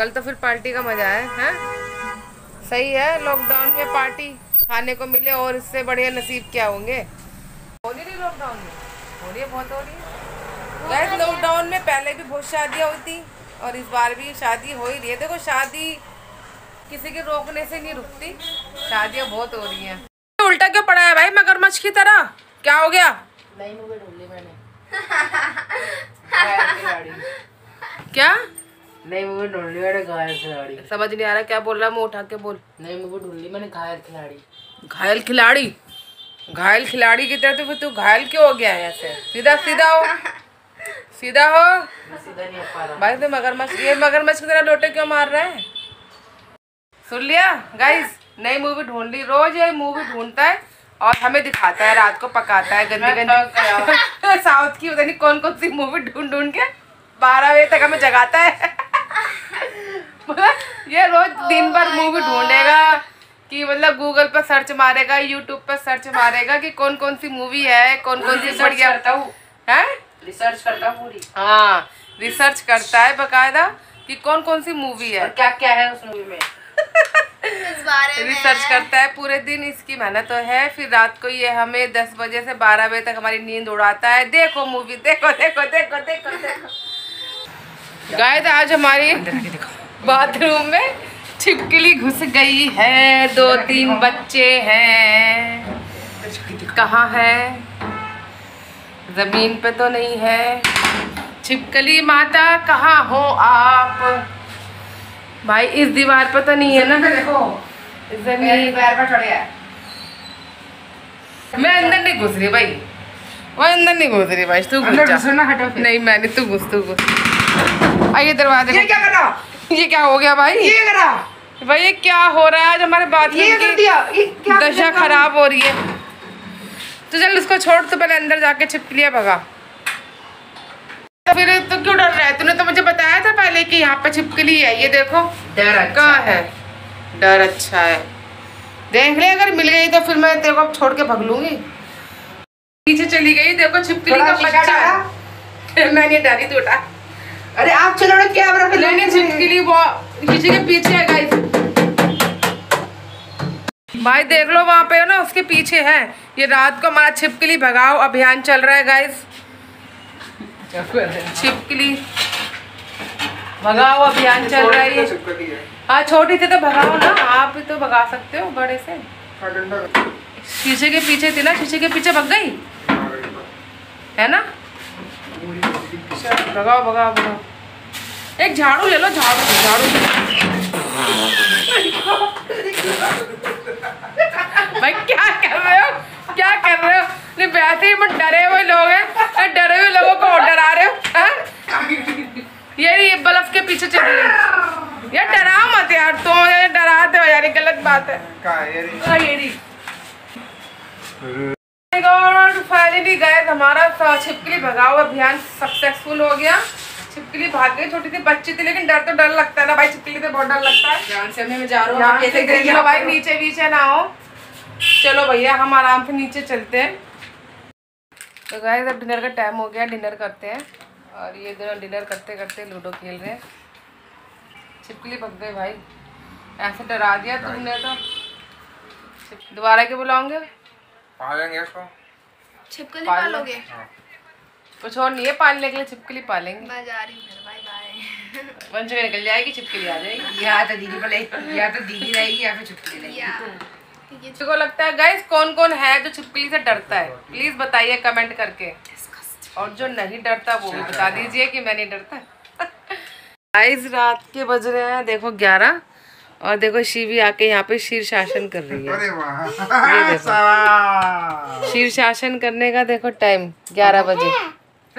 कल तो फिर पार्टी का मज़ा है हैं? सही है लॉकडाउन में पार्टी खाने को मिले और इससे बढ़िया नसीब क्या होंगे? हो नहीं रही लॉकडाउन में? हो रही है बहुत हो रही है। गैस लॉकडाउन में पहले भी बहुत शादियाँ हुई थी और इस बार भी शादी हो ही रही है। देखो शादी किसी के रोकने से नहीं रुकती। शादियाँ बहुत हो रही हैं। उल्टा क्यों पड़ा है भाई मगरमच्छ की तरह? क्या हो गया? ली मैंने। क्या? नई मूवी ढूंढ ली मैंने घायल खिलाड़ी। समझ नहीं आ रहा क्या बोल रहा है मुँह उठा के बोल। नई मूवी ढूंढ ली मैंने घायल खिलाड़ी। घायल खिलाड़ी? घायल खिलाड़ी की तरह तो फिर तू घायल क्यों हो गया है ऐसे? सीधा सीधा हो। सीधा हो। सीधा नहीं पा रहा। भाई तो मगरमच्छ ये मगरमच्छ की तरह लोटे क्यों मार रहा है? सुन लिया? गाइस नई मूवी ढूंढ ली। रोज ये मूवी ढूंढता है और हमें दिखाता है रात को पकाता है गंदी गंदी। साउथ की पता नहीं कौन कौन सी मूवी ढूंढ ढूंढ के बारह बजे तक हमें जगाता है। ये रोज दिन भर मूवी ढूंढेगा कि मतलब गूगल पर सर्च मारेगा यूट्यूब पर सर्च मारेगा कि कौन कौन सी मूवी है कौन कौन सी बढ़िया करता हूँ। है? रिसर्च करता हूँ पूरी। हाँ रिसर्च करता है बकायदा कि कौन कौन सी मूवी और है। क्या क्या है उस मूवी में? इस बारे में। रिसर्च करता है पूरे दिन इसकी मेहनत तो है फिर रात को ये हमें दस बजे से बारह बजे तक हमारी नींद उड़ाता है। देखो मूवी देखो देखो देखो देखो देखो। गाय आज हमारी बाथरूम में छिपकली घुस गई है। दो तीन बच्चे हैं। कहाँ है? ज़मीन पे तो नहीं है। छिपकली माता कहाँ हो आप? भाई इस दीवार पे तो नहीं है ना? देखो। ज़मीन। मैं अंदर नहीं घुस रही भाई। वो अंदर नहीं घुस रही भाई तू घुस जा। नहीं मैंने तू घुस तू घुस। आइए दरवाजे क्या करा ये क्या हो गया भाई? ये करा। भाई ये क्या हो रहा है? आज हमारे ये बाथरूम कर की दिया। ये क्या दशा खराब हो रही है। तो चल उसको छोड़ तो पहले अंदर जाके छिपकलियाँ भगा। तो फिर तो क्यों डर रहा है? तूने तो मुझे बताया था पहले कि यहाँ पे छिपकली है। ये देखो डर अच्छा कहाँ है। डर अच्छा है। देख ले अगर मिल गई तो फिर मैं तेरे को छोड़ के भग लूँगी। पीछे चली गई देखो छिपकली का बच्चा। है। मैं नहीं डरी तू उठा। अरे आप चलो ना कैमरा पे नहीं नहीं छिपकली वो शीशे के पीछे है गाइस भाई देख लो वहाँ पे ना उसके पीछे है। ये रात को हमारा छिपकली भगाओ अभियान चल रहा है गाइस छिपकली। भगाओ अभियान चल रहा है हाँ। छोटी थी तो भगाओ ना आप भी तो भगा सकते हो बड़े से। शीशे के पीछे थी ना शीशे के पीछे भग गई? है ना? चलो, भगाओ भगाओ भगाओ। एक झाड़ू ले लो झाड़ू झाड़ू। भाई क्या कर रहे हो? क्या कर रहे हो? नहीं वैसे ही मैं डरे हुए लोग हैं। डरे हुए लोगों को डरा रहे हो ये ये बल्ब के पीछे चल रही यार डराओ मत यार तुम मुझे डराते हो यार ये गलत बात है। हाँ, ये रही। My God, finally guys, हमारा स- छिपकली भगाओ अभियान सक्सेसफुल हो गया। छिपकली भाग गई छोटी थी बच्ची थी लेकिन डर तो डर लगता है ना भाई छिपकली से बहुत डर लगता है। ध्यान से मैं जा रहा हूँ भाई नीचे नीचे ना हो चलो भैया हम आराम से नीचे चलते हैं। तो गाइस अब डिनर का टाइम हो गया डिनर करते हैं। और ये दोनों डिनर करते करते लूडो खेल रहे हैं। छिपकली भग गई भाई। ऐसे डरा दिया तुमने तो। दोबारा क्यों बुलाओगे? पालेंगे इसको। छिपकली पाल लो। कुछ और नहीं है पालने के लिए छिपकली पालेंगे। मैं जा रही हूँ बाय बाय वंश में निकल जाएगी छिपकली आ जाएगी। या तो दीदी पले या तो दीदी रहेगी या फिर छुट्टी रहेगी। ये। को लगता है गाइस कौन कौन है जो छिपकली से डरता है? प्लीज़ बताइए कमेंट करके। और जो नहीं डरता वो भी बता दीजिए कि मैं नहीं डरता। गाइस रात के बज रहे हैं देखो ग्यारह। और देखो शिवी आके यहाँ पे शीर शासन कर रही है। अरे वाह। ये देखो। शीर शासन करने का देखो टाइम ग्यारह बजे।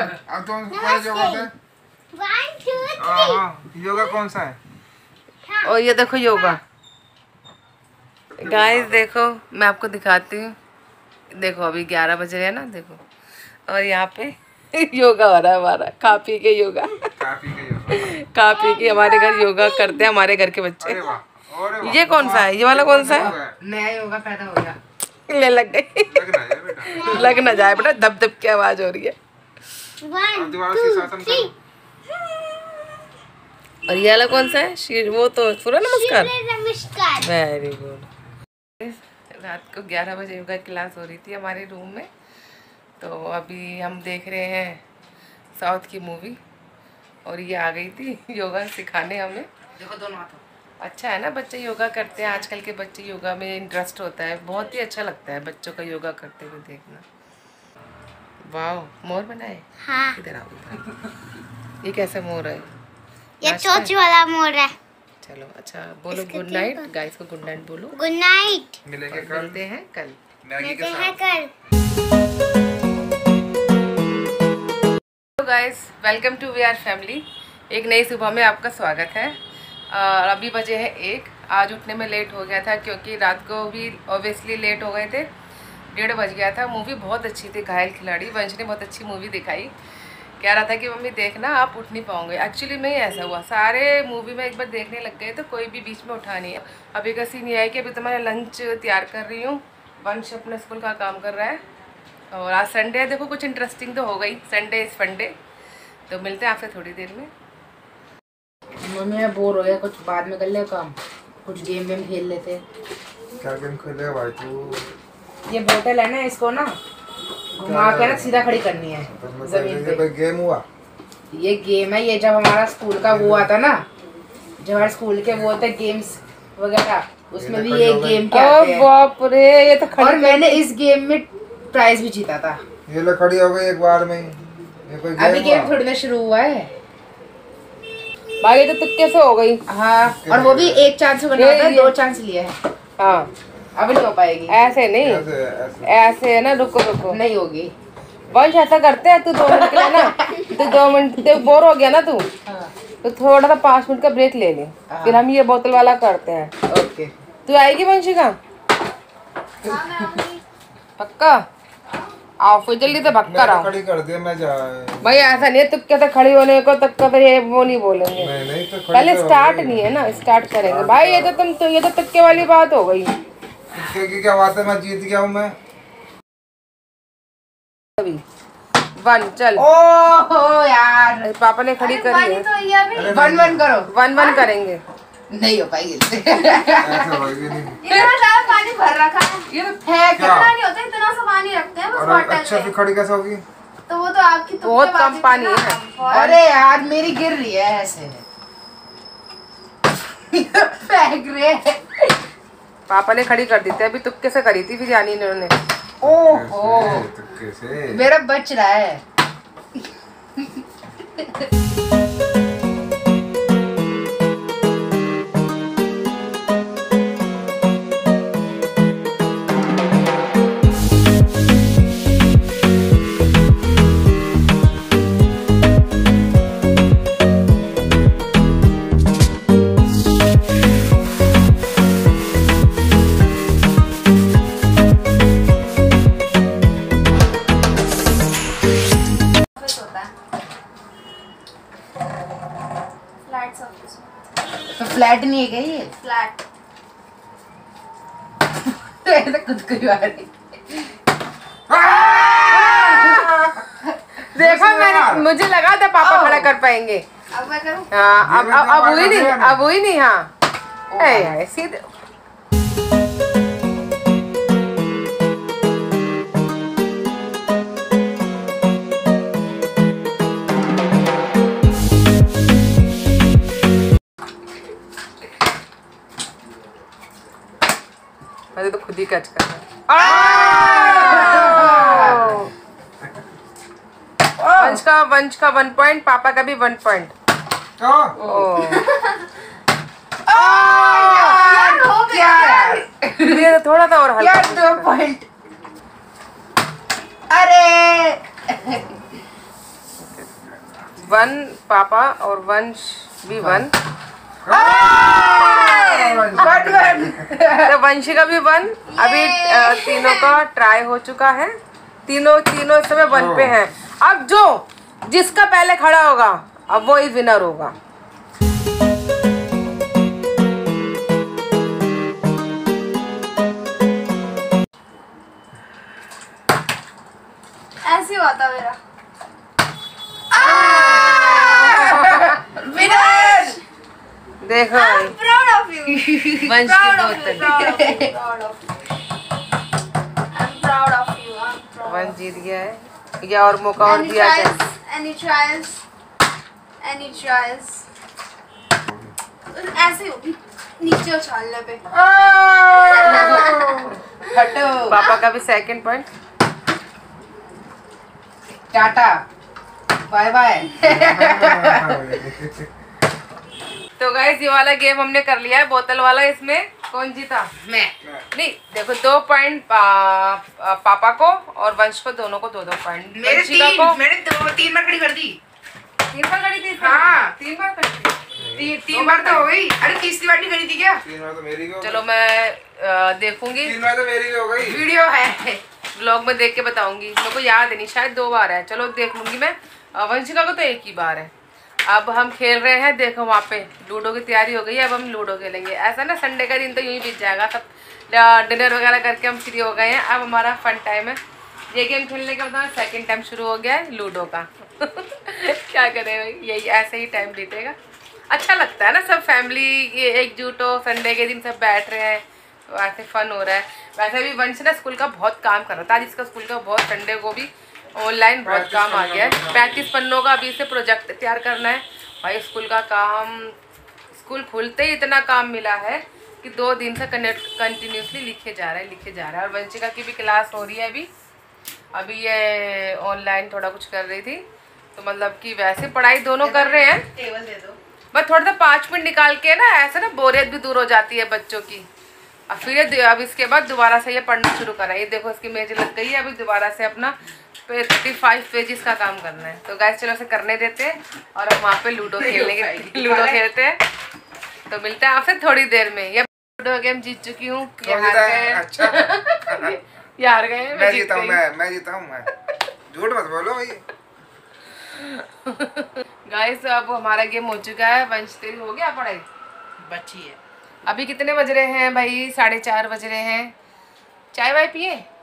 अब तो कौन सा योगा होता है। हाँ, हाँ, योगा कौन सा है? और ये देखो योगा। गाइस देखो मैं आपको दिखाती हूँ। देखो अभी ग्यारह बज रहे हैं ना देखो। और यहाँ पे योगा हो रहा है हमारा खा पी के योगा। काफ़ी का खा पी के हमारे घर योगा करते हैं हमारे घर के बच्चे। अरे वाह अरे वाह। ये कौन सा है? ये वाला कौन सा है? नया योगा पैदा हो गया। ले लग गई है लग ना जाए बेटा धप धप की आवाज़ हो रही है। अब दोबारा शीर्षासन करो। और ये वाला कौन सा है? शीर वो तो सूर्य नमस्कार। नमस्कार। वेरी गुड रात को 11 बजे योगा क्लास हो रही थी हमारे रूम में तो अभी हम देख रहे हैं साउथ की मूवी और ये आ गई थी योगा सिखाने हमें। देखो दोनों हाथों। अच्छा है ना बच्चे योगा करते हैं। आजकल के बच्चे योगा में इंटरेस्ट होता है। बहुत ही अच्छा लगता है बच्चों का योगा करते हुए देखना। वाह मोर बनाए? हाँ। इधर आओ इधर ये कैसे मोर है? ये चोच वाला मोर है। चलो अच्छा बोलो गुड नाइट गाइस को गुड नाइट बोलो। गुड नाइट मिलेंगे कल। मिलते हैं कल। मिलते हैं कल। Guys welcome to we are family एक नई सुबह में आपका स्वागत है। और अभी बजे है एक। आज उठने में लेट हो गया था क्योंकि रात को भी ऑब्वियसली लेट हो गए थे। डेढ़ बज गया था। मूवी बहुत अच्छी थी घायल खिलाड़ी। वंश ने बहुत अच्छी मूवी दिखाई। कह रहा था कि मम्मी देखना आप उठ नहीं पाओगे। एक्चुअली में ही ऐसा हुआ। सारे मूवी में एक बार देखने लग गए तो कोई भी बीच में उठा नहीं है। अभी का सीन ये है कि अभी तो मैं लंच तैयार कर रही हूँ। वंश अपने स्कूल का काम कर रहा है। और आज संडे है देखो कुछ इंटरेस्टिंग तो हो। गई संडे इज़ फंडे तो मिलते हैं आपसे थोड़ी देर में। मम्मी मैं बोर हो गया। कुछ बाद में कर ले काम। कुछ गेम वेम खेल लेते। क्या गेम खेलेगा भाई तू? ये बोतल है ना इसको ना घुमा के ना सीधा खड़ी करनी है तो ज़मीन पे। गेम हुआ? ये गेम है ये जब हमारा स्कूल का वो आता ना जब हमारे स्कूल के वो होते गेम्स वगैरह उसमें भी ये गेम बाप रे ये तो और मैंने इस गेम में प्राइज भी जीता था। ये लो खड़ी हो गई एक बार में। ये कोई अभी गेम गेम थोड़ी शुरू हुआ है। भाई ये तो तुक्के से हो गई। हाँ और वो भी एक चांस से दो चांस लिया है। हाँ। अभी नहीं हो पाएगी। ऐसे नहीं। ऐसे ऐसे। ऐसे है ना रुको रुको। नहीं होगी। वंश ऐसा करते हैं तू दो मिनट के लिए ना तू दो मिनट ते बोर हो गया ना तू हाँ। तो थोड़ा सा पाँच मिनट का ब्रेक ले ले फिर हम ये बोतल वाला करते हैं। ओके। तू आएगी वंशिका हाँ पक्का? आओ फिर जल्दी से भक्का मैं रहो। खड़ी कर दिया मैं जा भाई ऐसा नहीं है तुक्के से खड़ी होने को तक का तो ये वो नहीं बोलेंगे। नहीं नहीं तो पहले तो स्टार्ट नहीं है ना स्टार्ट करेंगे। भाई ये तो तुम तो ये तो तुक्के वाली बात हो गई। तुक्के की क्या बात है? मैं जीत गया हूँ मैं। अभी। वन चल। ओहो यार। पापा ने खड़ी करी है। तो वन वन करो। वन वन करेंगे। नहीं हो पाएगी। इतना पानी भर रखा है। ये तो फेंक क्या? इतना नहीं होता इतना सा पानी रखते हैं बस अच्छा फिर खड़ी कैसे होगी? तो वो तो आपकी बहुत कम पानी है। अरे यार मेरी गिर रही है ऐसे। फेंक रहे हैं। पापा ने खड़ी कर दी थी अभी तुक्के से करी थी फिर यानी इन्होंने। ओहो? मेरा बच रहा है। ऑफ़िस तो फ्लैट नहीं है क्या ये? फ्लैट। तो खुद कोई ही आ रही देखा मैंने मुझे लगा था पापा खड़ा कर पाएँगे। अब मैं करूँ? हाँ अब अब अब मैं हुई नहीं अब हुई नहीं हाँ। सीधे कच कर वंश का वंश का वन पॉइंट पापा का भी वन पॉइंट तो थोड़ा सा और हल्का दो पॉइंट अरे! वन पापा और वंश भी वन तो वंशी का भी वन। अभी तीनों का ट्राई हो चुका है। तीनों तीनों इस समय वन पे हैं। अब जो जिसका पहले खड़ा होगा अब वो ही विनर होगा। वंश जीत गया है। या और मौका और दिया जाए? Any trials? Any trials? ऐसे होगी नीचे उछालने पे हटो। पापा का भी second point tata. Bye bye. तो गाइस ये वाला गेम हमने कर लिया है बोतल वाला इसमें। कौन जीता? मैं। नहीं देखो दो पॉइंट पा, पापा को और वंश को दोनों को दो दो पॉइंट मेरे तीन को मैंने दो तीन बार खड़ी कर दी। तीन बार करी थी हाँ। तीन बार करी तीन तीन बार तो हो गई। अरे तीसरी बार नहीं खड़ी थी क्या? तीन बार तो मेरी चलो मैं देखूँगी। तीन बार तो मेरी हो गई। वीडियो है। ब्लॉग में देख के बताऊँगी। मेरे को याद है नहीं शायद दो बार है। चलो देख लूँगी मैं। वंशिका को तो एक ही बार है। अब हम खेल रहे हैं, देखो वहाँ पे लूडो की तैयारी हो गई है, अब हम लूडो खेलेंगे। ऐसा ना संडे का दिन तो यूँ ही बीत जाएगा, सब डिनर वगैरह करके हम फ्री हो गए हैं। अब हमारा फन टाइम है। ये गेम खेलने का मतलब सेकेंड टाइम शुरू हो गया है लूडो का। क्या करें भाई, यही ऐसे ही टाइम बीतेगा। अच्छा लगता है ना, सब फैमिली ये एकजुट हो संडे के दिन सब बैठ रहे हैं वैसे फन हो रहा है। वैसे भी वंश ना स्कूल का बहुत काम कर रहा था, आज इसका स्कूल का बहुत संडे को भी ऑनलाइन बहुत काम आ गया है। पैंतीस पन्नों का अभी से प्रोजेक्ट तैयार करना है। भाई स्कूल का काम स्कूल खुलते ही इतना काम मिला है कि दो दिन से कनेक्ट कंटिन्यूसली लिखे जा रहा है लिखे जा रहा है। और वंशिका की भी क्लास हो रही है अभी। अभी ये ऑनलाइन थोड़ा कुछ कर रही थी। तो मतलब कि वैसे पढ़ाई दोनों कर रहे हैं। टेबल दे दो। बस थोड़ा सा पाँच मिनट निकाल के ना ऐसा ना बोरियत भी दूर हो जाती है बच्चों की। और फिर अब इसके बाद दोबारा से ये पढ़ना शुरू करा। ये देखो इसकी मेज लग गई है। अभी दोबारा से अपना थर्टी फाइव पेजेस का काम करना है। तो गैस चलो उसे करने देते हैं और हम वहाँ पे लूडो खेलने के लूडो खेलते हैं। तो मिलते हैं आपसे थोड़ी देर में। ये लूडो गेम जीत चुकी हूँ। गए अच्छा। ये हार गए मैं जीता हूँ मैं मैं जीता हूँ मैं। झूठ मत बोलो भाई। गाइस अब हमारा गेम हो चुका है। वंश तेरी हो गया पढ़ाई? बच्ची है। अभी कितने बज रहे हैं भाई? साढ़े चार बज रहे हैं। चाय वाय पिए? तो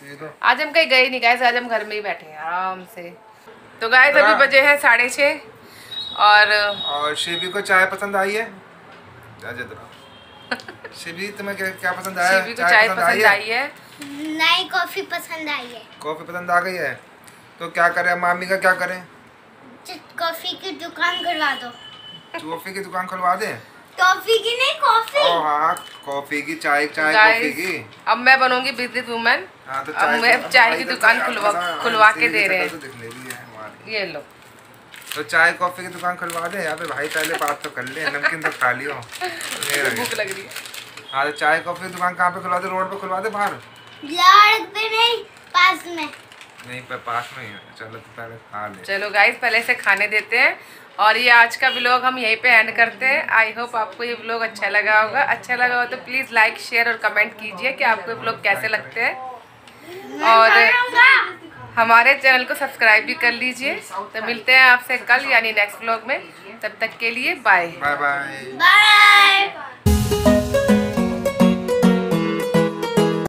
आज हम कहीं गए नहीं गाइस आज हम घर में ही बैठे हैं आराम से। तो गाइस अभी बजे हैं साढ़े छः और और शिवी को चाय पसंद आई है? तो शिवी तुम्हें क्या क्या पसंद आया? शिवी को चाय पसंद आई है? नई कॉफ़ी पसंद आई है। कॉफ़ी पसंद आ गई है? तो क्या करें? मामी का क्या करें? कॉफ़ी की दुकान खुलवा दो। कॉफ़ी की दुकान खुलवा दें? टॉफी की नहीं कॉफ़ी। ओ हाँ कॉफ़ी की चाय चाय कॉफ़ी की। अब मैं बनूँगी बिज़नेस वूमेन हाँ तो अब मैं चाय की दुकान खुलवा हाँ, खुलवा के दे रहे तो हैं है हमारी। ये लो। तो चाय कॉफ़ी की दुकान खुलवा दे अबे भाई पहले बात तो कर ले नमकीन तो खा लियो। भूख लग रही है। हाँ तो चाय कॉफ़ी की दुकान कहाँ पे खुलवा दे? रोड पे खुलवा दे बाहर। लड़ पे नहीं पास में। नहीं पर पास में ही है। चलो तो पहले खा ले। चलो गाइस पहले से खाने देते हैं। और ये आज का व्लॉग हम यहीं पे एंड करते हैं। आई होप आपको ये व्लॉग अच्छा लगा होगा। अच्छा लगा हो तो प्लीज़ लाइक शेयर और कमेंट कीजिए कि आपको ये व्लॉग कैसे लगते हैं। और हमारे चैनल को सब्सक्राइब भी कर लीजिए। तो मिलते हैं आपसे कल यानी नेक्स्ट व्लॉग में। तब तक के लिए बाय बाय बाय बाय